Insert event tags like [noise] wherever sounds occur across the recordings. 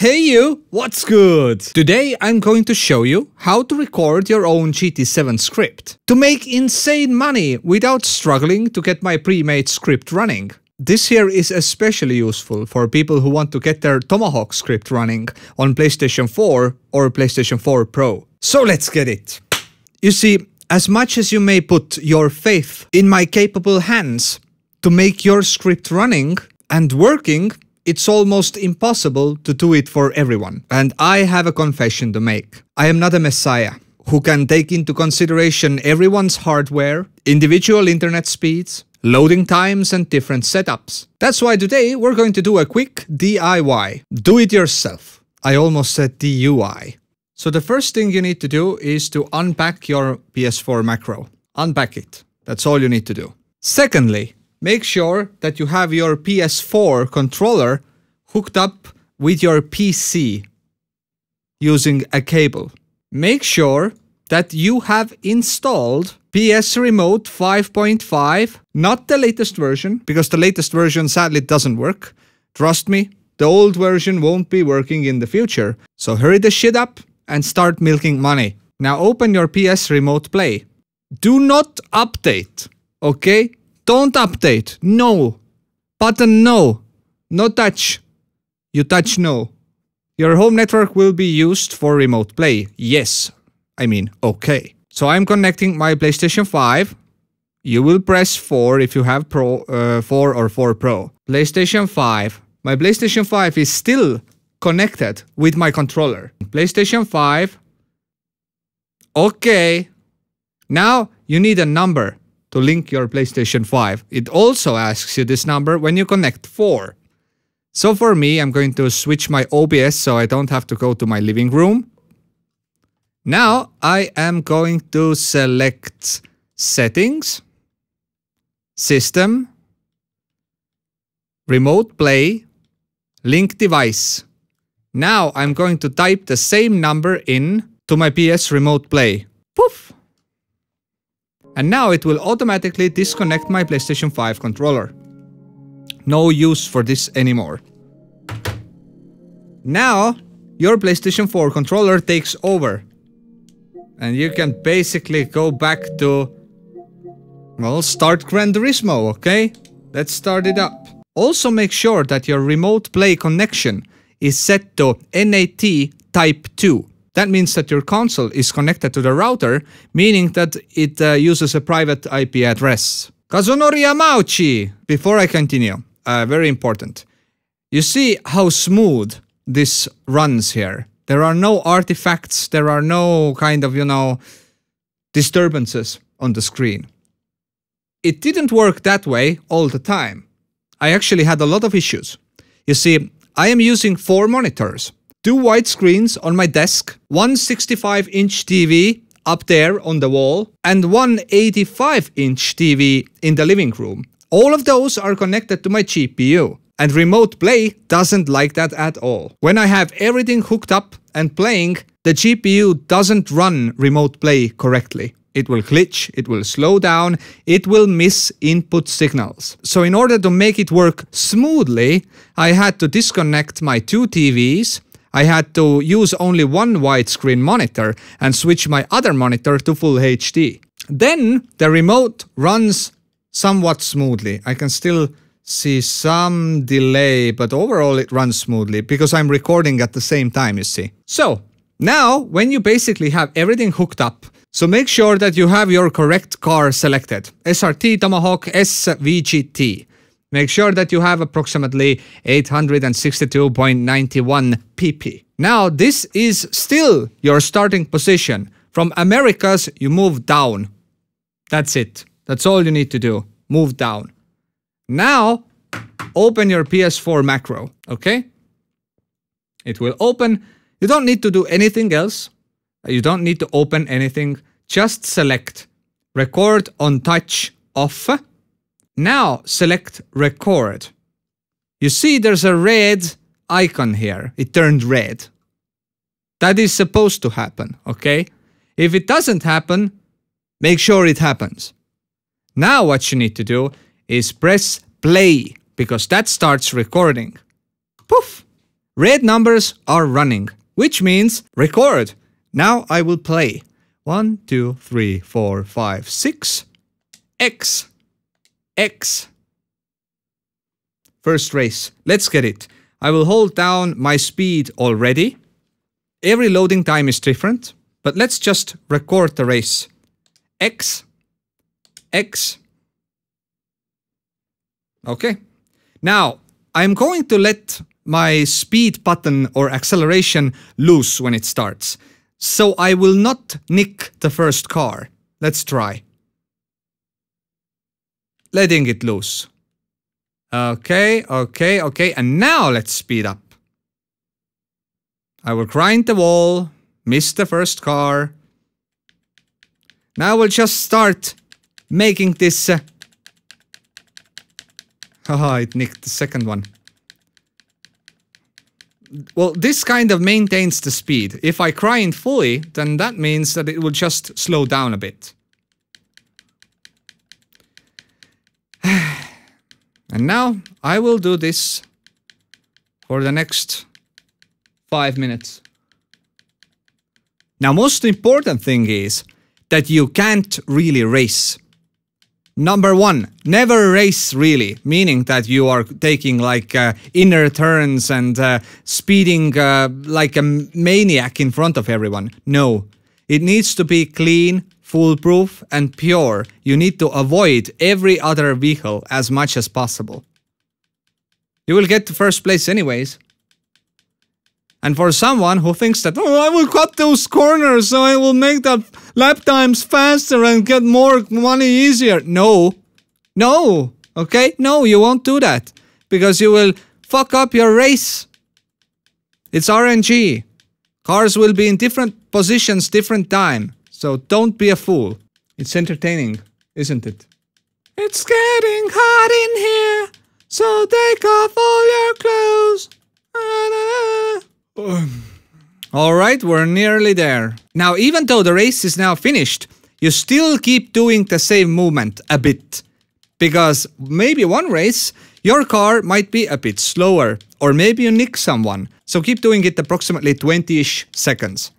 Hey you, what's good? Today I'm going to show you how to record your own GT7 script to make insane money without struggling to get my pre-made script running. This here is especially useful for people who want to get their Tomahawk script running on PlayStation 4 or PlayStation 4 Pro. So let's get it. You see, as much as you may put your faith in my capable hands to make your script running and working, it's almost impossible to do it for everyone. And I have a confession to make. I am not a messiah who can take into consideration everyone's hardware, individual internet speeds, loading times and different setups. That's why today we're going to do a quick DIY. Do it yourself. I almost said DUI. So the first thing you need to do is to unpack your PS4 macro. Unpack it. That's all you need to do. Secondly, make sure that you have your PS4 controller hooked up with your PC using a cable. Make sure that you have installed PS Remote 5.5, not the latest version, because the latest version sadly doesn't work. Trust me, the old version won't be working in the future. So hurry the shit up and start milking money. Now open your PS Remote Play. Do not update, okay? Don't update. No. Button no. No touch. You touch no. Your home network will be used for remote play. Yes. I mean, okay. So I'm connecting my PlayStation 5. You will press 4 if you have Pro, uh, 4 or 4 Pro. PlayStation 5. My PlayStation 5 is still connected with my controller. PlayStation 5. Okay. Now you need a number to link your PlayStation 5. It also asks you this number when you connect 4. So for me, I'm going to switch my OBS so I don't have to go to my living room. Now I am going to select Settings, System, Remote Play, Link Device. Now I'm going to type the same number in to my PS Remote Play. Poof! And now it will automatically disconnect my PlayStation 5 controller. No use for this anymore. Now, your PlayStation 4 controller takes over. And you can basically go back to... Well, start Gran Turismo, okay? Let's start it up. Also make sure that your remote play connection is set to NAT Type 2. That means that your console is connected to the router, meaning that it uh, uses a private IP address. Kazunori Yamauchi! Before I continue, uh, very important. You see how smooth this runs here. There are no artifacts, there are no kind of, you know, disturbances on the screen. It didn't work that way all the time. I actually had a lot of issues. You see, I am using four monitors two white screens on my desk, one 65 inch TV up there on the wall, and one 85 inch TV in the living room. All of those are connected to my GPU. And Remote Play doesn't like that at all. When I have everything hooked up and playing, the GPU doesn't run Remote Play correctly. It will glitch, it will slow down, it will miss input signals. So in order to make it work smoothly, I had to disconnect my two TVs I had to use only one widescreen monitor and switch my other monitor to full HD. Then the remote runs somewhat smoothly. I can still see some delay, but overall it runs smoothly because I'm recording at the same time, you see. So now when you basically have everything hooked up, so make sure that you have your correct car selected. SRT Tomahawk SVGT. Make sure that you have approximately 862.91 pp. Now this is still your starting position. From Americas you move down. That's it. That's all you need to do. Move down. Now open your PS4 macro, okay? It will open. You don't need to do anything else. You don't need to open anything. Just select record on touch off now select record. You see there's a red icon here. It turned red. That is supposed to happen, okay? If it doesn't happen, make sure it happens. Now what you need to do is press play because that starts recording. Poof! Red numbers are running, which means record. Now I will play. One, two, three, four, five, six. X. X. First race. Let's get it. I will hold down my speed already. Every loading time is different, but let's just record the race. X. X. Okay. Now, I'm going to let my speed button or acceleration loose when it starts. So I will not nick the first car. Let's try. Letting it loose. Okay, okay, okay. And now let's speed up. I will grind the wall, miss the first car. Now we'll just start making this... Uh... [laughs] It nicked the second one. Well, this kind of maintains the speed. If I grind fully, then that means that it will just slow down a bit. And now I will do this for the next five minutes. Now, most important thing is that you can't really race. Number one, never race really, meaning that you are taking like uh, inner turns and uh, speeding uh, like a maniac in front of everyone. No, it needs to be clean, foolproof and pure. You need to avoid every other vehicle as much as possible. You will get to first place anyways. And for someone who thinks that, oh, I will cut those corners so I will make the lap times faster and get more money easier. No. No. Okay? No, you won't do that. Because you will fuck up your race. It's RNG. Cars will be in different positions, different time. So don't be a fool. It's entertaining, isn't it? It's getting hot in here. So take off all your clothes. [sighs] Alright, we're nearly there. Now, even though the race is now finished, you still keep doing the same movement a bit. Because maybe one race, your car might be a bit slower, or maybe you nick someone. So keep doing it approximately 20-ish seconds.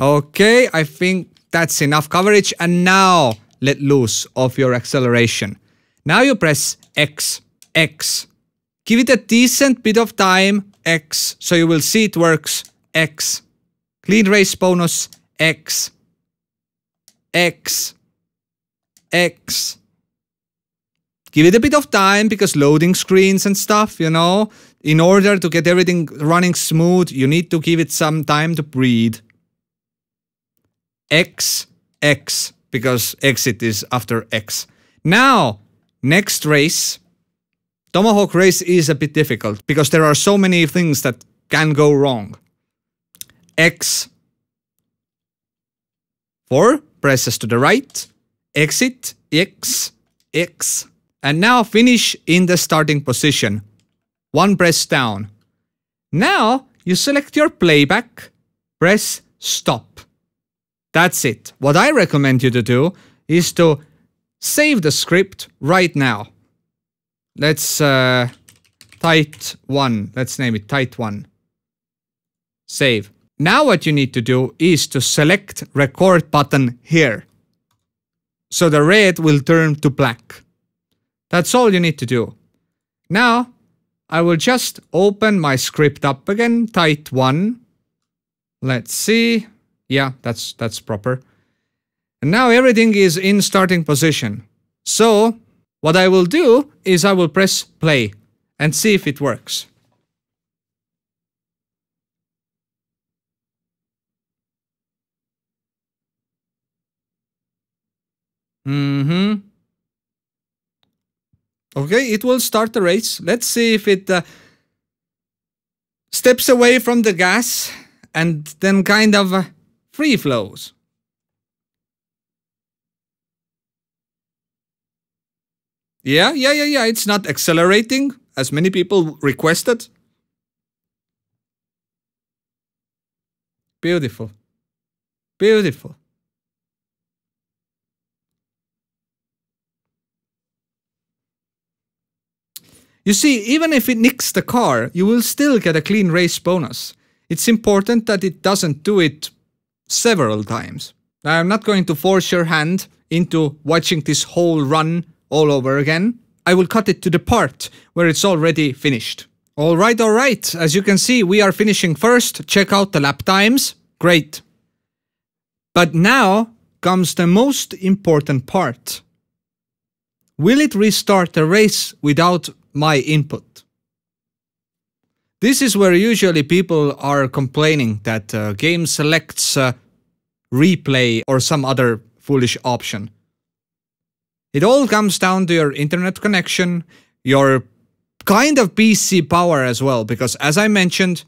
Okay, I think that's enough coverage, and now let loose of your acceleration. Now you press X, X. Give it a decent bit of time X. So you will see it works. X. Clean race bonus. X. X. X. Give it a bit of time because loading screens and stuff, you know. In order to get everything running smooth, you need to give it some time to breathe. X, X, because exit is after X. Now, next race Tomahawk race is a bit difficult because there are so many things that can go wrong. X. Four presses to the right. Exit. X. X. And now finish in the starting position. One press down. Now you select your playback. Press stop. That's it. What I recommend you to do is to save the script right now. Let's uh, tight one. Let's name it tight one. Save. Now what you need to do is to select record button here. So the red will turn to black. That's all you need to do. Now, I will just open my script up again, tight one. Let's see. Yeah, that's that's proper. And now everything is in starting position. So what I will do is I will press play and see if it works. Mm-hmm. Okay, it will start the race. Let's see if it uh, steps away from the gas and then kind of uh, free flows. Yeah, yeah, yeah, yeah. It's not accelerating as many people requested. Beautiful. Beautiful. You see, even if it nicks the car, you will still get a clean race bonus. It's important that it doesn't do it several times. I'm not going to force your hand into watching this whole run all over again. I will cut it to the part where it's already finished. Alright, alright, as you can see we are finishing first, check out the lap times, great. But now comes the most important part. Will it restart the race without my input? This is where usually people are complaining that uh, game selects uh, replay or some other foolish option. It all comes down to your internet connection, your kind of PC power as well, because as I mentioned,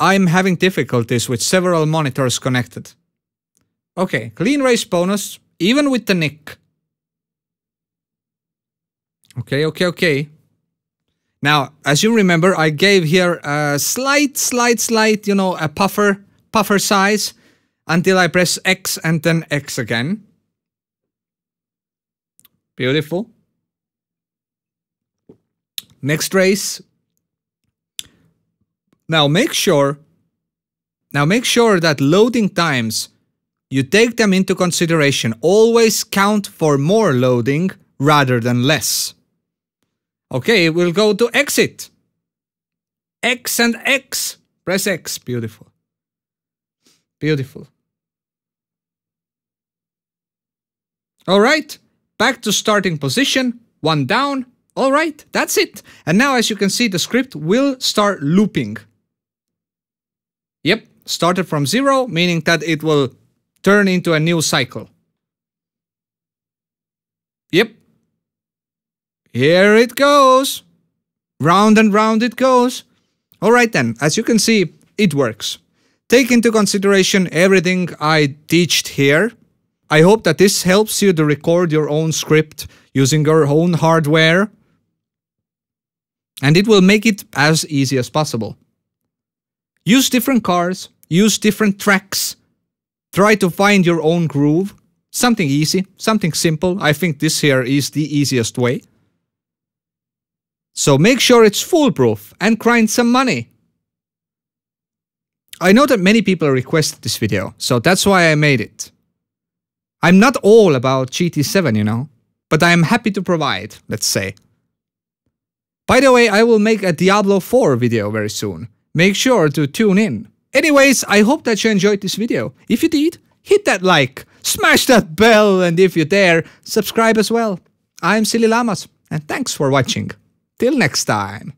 I'm having difficulties with several monitors connected. Okay, clean race bonus, even with the nick. Okay, okay, okay. Now, as you remember, I gave here a slight, slight, slight, you know, a puffer, puffer size until I press X and then X again. Beautiful. Next race. Now make sure, now make sure that loading times, you take them into consideration. Always count for more loading rather than less. Okay, we'll go to exit. X and X. Press X. Beautiful. Beautiful. Alright, back to starting position. One down. Alright, that's it. And now as you can see, the script will start looping. Yep, started from zero, meaning that it will turn into a new cycle. Yep, here it goes. Round and round it goes. Alright then, as you can see, it works. Take into consideration everything I teached here. I hope that this helps you to record your own script using your own hardware. And it will make it as easy as possible. Use different cars, use different tracks, try to find your own groove. Something easy, something simple. I think this here is the easiest way. So make sure it's foolproof and grind some money. I know that many people requested this video, so that's why I made it. I'm not all about GT7, you know, but I am happy to provide, let's say. By the way, I will make a Diablo 4 video very soon. Make sure to tune in. Anyways, I hope that you enjoyed this video. If you did, hit that like, smash that bell, and if you dare, subscribe as well. I'm SillyLlamaz, and thanks for watching. Till next time.